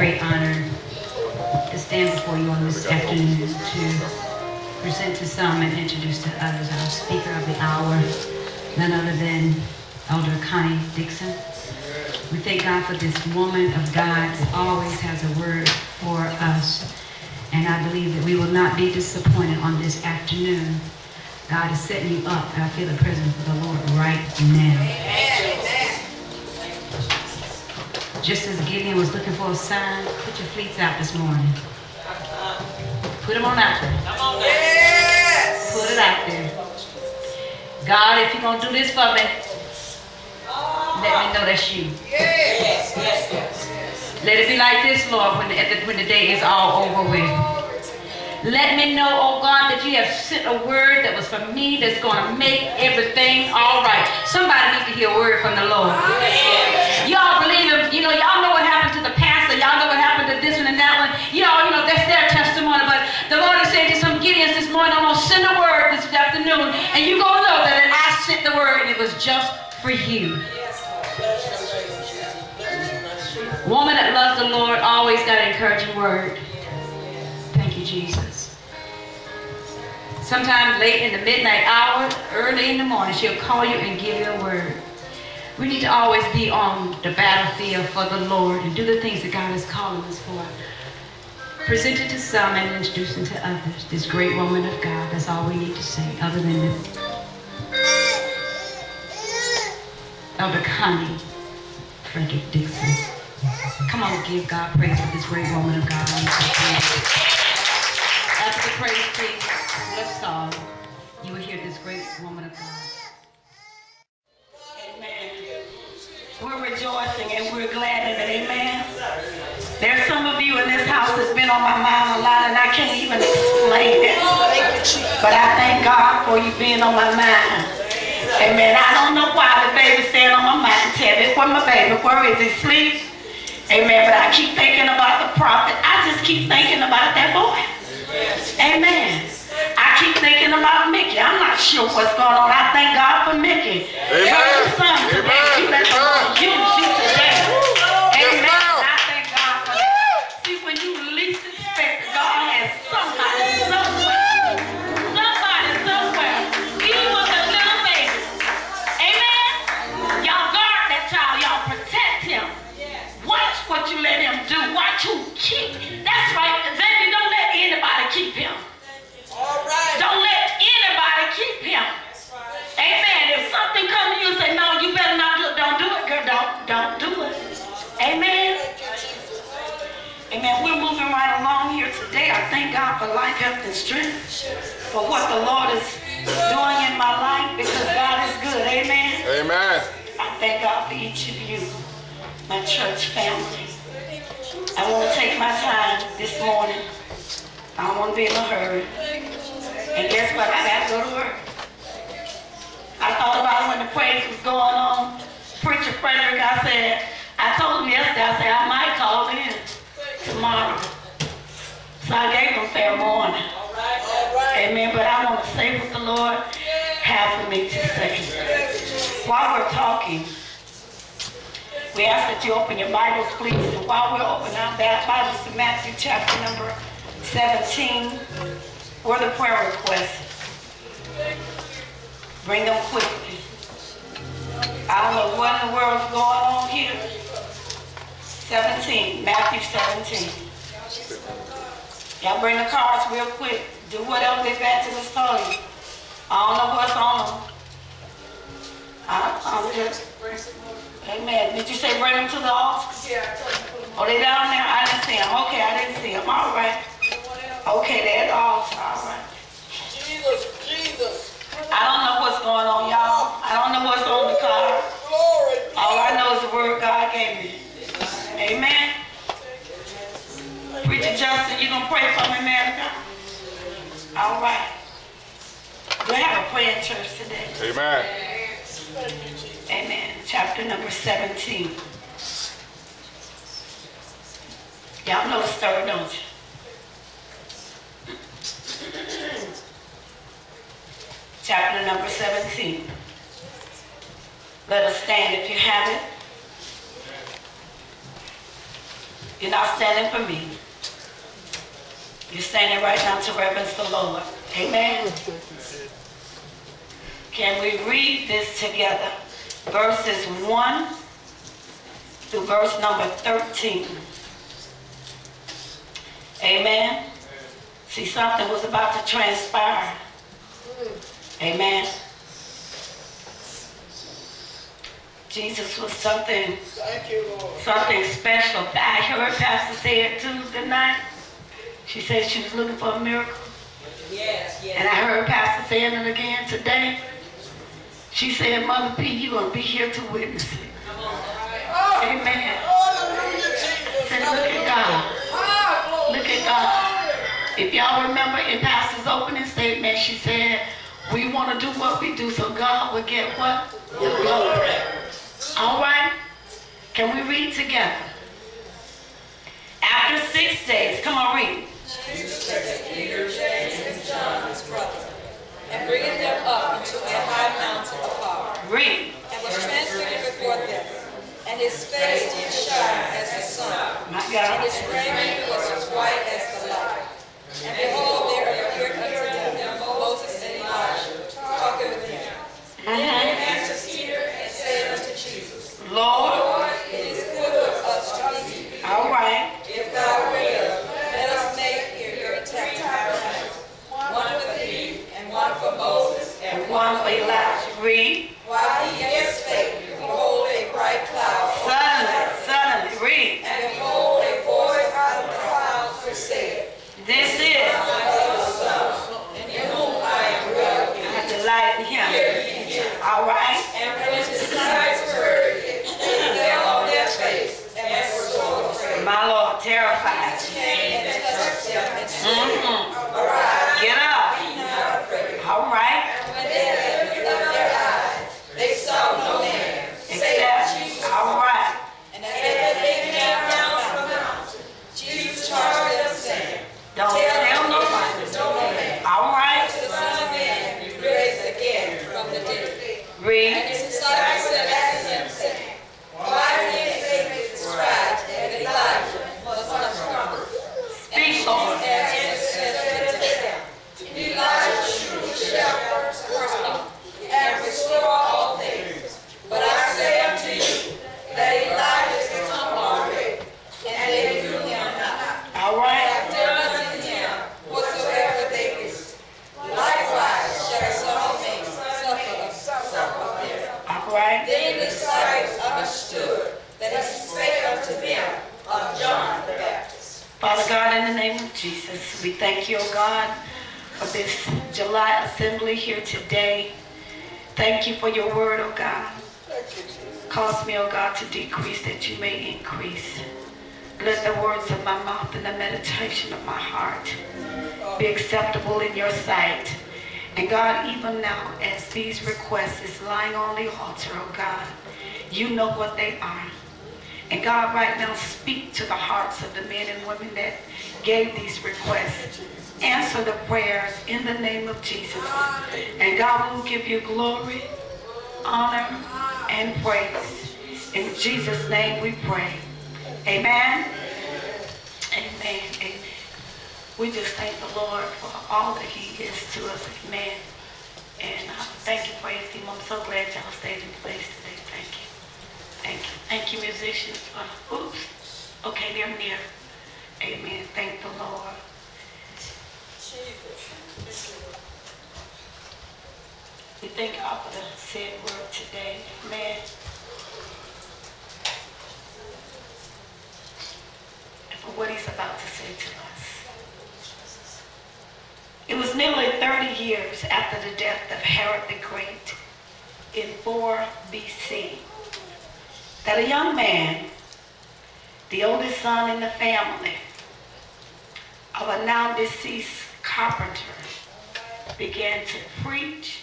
great honor to stand before you on this afternoon to present to some and introduce to others our speaker of the hour, none other than Elder Connie Dickson. We thank God for this woman of God who always has a word for us. And I believe that we will not be disappointed on this afternoon. God is setting you up, and I feel the presence of the Lord right now. Just as Gideon was looking for a sign, put your fleets out this morning. Put them on out there. Yes. Put it out there. God, if you're going to do this for me, let me know that's you. Yes. Yes. Yes. Let it be like this, Lord, when the, when the day is all over with. Let me know, oh God, that you have sent a word that was for me that's going to make everything all right. Somebody needs to hear a word from the Lord. Always got an encouraging word. Thank you, Jesus. Sometimes late in the midnight hour, early in the morning, she'll call you and give you a word. We need to always be on the battlefield for the Lord and do the things that God is calling us for. Present it to some and introduce it to others. This great woman of God, that's all we need to say, other than this. Elder Connie Frederick Dickson. Come on, give God praise for this great woman of God. After the praise, please, lift song, you will hear this great woman of God. Amen. We're rejoicing and we're glad in it. Amen. There's some of you in this house that's been on my mind a lot and I can't even explain it. But I thank God for you being on my mind. Amen. I don't know why the baby's staying on my mind. Me, where my baby? Where is he? Sleep? Amen. But I keep thinking about the prophet. I just keep thinking about that boy. Amen. I keep thinking about Mickey. I'm not sure what's going on. I thank God for Mickey. Amen. You're your today. Amen. You let the Lord Amen. God for life, health, and strength. For what the Lord is doing in my life because God is good. Amen. Amen. I thank God for each of you, my church family. I want to take my time this morning. I don't want to be in a hurry. And guess what? I got to go to work. I thought about when the praise was going on. Preacher Frederick, I said, I told him yesterday, I said, I might call in tomorrow. So I gave him fair warning. All right. All right. Amen. But I want to say what the Lord has for me to say. While we're talking, we ask that you open your Bibles, please. And while we're opening our Bibles to Matthew chapter number 17, or the prayer requests. Bring them quickly. I don't know what in the world's going on here. 17, Matthew 17. Y'all bring the cards real quick. Do whatever the evangelist told you. I don't know what's on them. I, I'm amen. Did you say bring them to the altar? Yeah, I told you Oh, they down there? I didn't see them. Okay, I didn't see them. All right. Okay, they're at the altar. All right. Jesus, Jesus. I don't know what's going on, y'all. I don't know what's on the card. Glory. All I know is the word God gave me. Amen. Preacher Justin, you gonna pray for me, man? of God? All right. We have a praying church today. Amen. Chapter number 17. Y'all know the story, don't you? Chapter number 17. Let us stand if you have it. You're not standing for me. You're standing right now to reverence the Lord. Amen. Can we read this together? Verses 1 through verse number 13. Amen. See, something was about to transpire. Amen. Jesus was something, Thank you, Lord. something special. I heard Pastor say it Tuesday night. She said she was looking for a miracle. Yes, yes. And I heard Pastor saying it again today. She said, Mother P, you're going to be here to witness it. Oh, Amen. hallelujah, Jesus. Said, look at God. Look at God. If y'all remember in Pastor's opening statement, she said, we want to do what we do so God will get what? The glory. All right? Can we read together? After six days, come on, read. Peter, James, and John, his and bringing them up into a high mountain apart, Read. and was transfigured before them. And his face did shine as the sun, and his raiment was as white as the light. And behold, there appeared unto them Moses and Elijah, talking with him. Mhm. And answered Peter and said unto Jesus, Lord. Lord, it is good for us to be here. All right. If thou wilt, let us make here your tabernacle, one for thee, and one for Moses, and And one Elijah. Read. While he yet spake, behold, a bright cloud. Suddenly, suddenly, read. And behold, a voice out of the cloud which said, This is. In whom I am well pleased. I delight in him. All right. And when his disciples heard it, they fell on their face, and were so afraid. My Lord, terrified. Came and touched them, and said, Mhm. Arise, Get up. be not afraid. All right. When they had lifted up their eyes, they saw no man, save Except. Jesus. All right. And as they came down from the mountain, Jesus charged them, saying, Don't tell nobody. No man, All right. to the Son of Man be raised again from the dead. And Read. his disciples said unto him, saying, Why then say the scribes that Elijah must come from? Speak, Lord. And Jesus said unto them, Elijah surely shall first come and restore all things. But I say unto you, that Elijah is come already, and they knew him not. All right. have done unto him whatsoever they wished. Likewise shall the Son of Man suffer of suffer of them. All right. Then the disciples understood that he spake unto them of John the Baptist. Father God, in the name of Jesus, we thank you, oh God, for this July assembly here today. Thank you for your word, oh God. Cause me, oh God, to decrease that you may increase. Let the words of my mouth and the meditation of my heart be acceptable in your sight. And God, even now, as these requests is lying on the altar, oh God, you know what they are. And God, right now, speak to the hearts of the men and women that gave these requests. Answer the prayers in the name of Jesus. And God will give you glory, honor, and praise. In Jesus' name we pray. Amen. Amen. Amen. We just thank the Lord for all that he is to us. Amen. And uh, thank you, praise team. I'm so glad y'all stayed in place today. Thank you. Thank you. Thank you, musicians. Uh, oops. Okay, they're near. Amen. Thank the Lord. We thank God for the said word today. Amen. And for what he's about to say to us. It was nearly 30 years after the death of Herod the Great in 4 BC that a young man, the oldest son in the family of a now deceased carpenter, began to preach